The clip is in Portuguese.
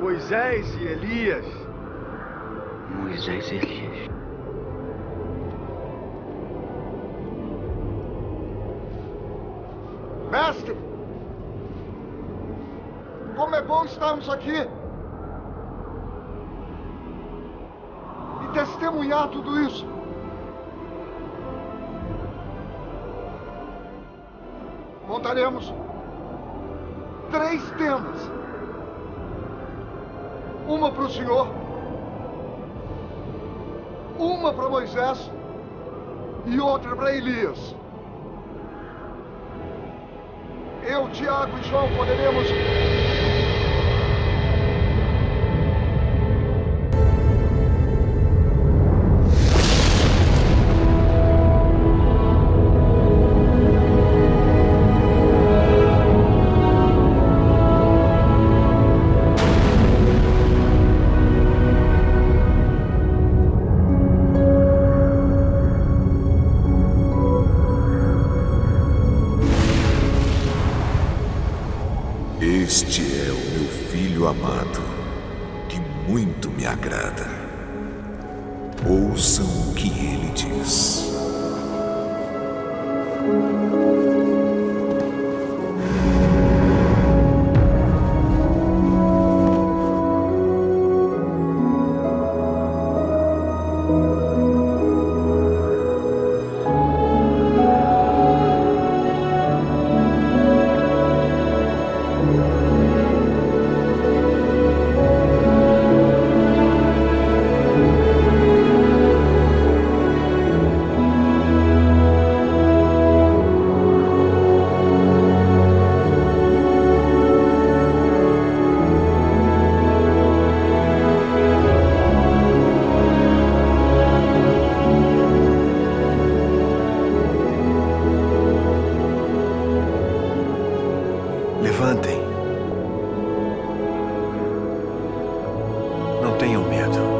Moisés e Elias. Moisés e Elias. Mestre! Como é bom estarmos aqui! E testemunhar tudo isso. Montaremos três tendas. Uma para o Senhor, uma para Moisés e outra para Elias. Eu, Tiago e João poderemos. É o meu filho amado, que muito me agrada. Ouçam o que ele diz. Tenham medo.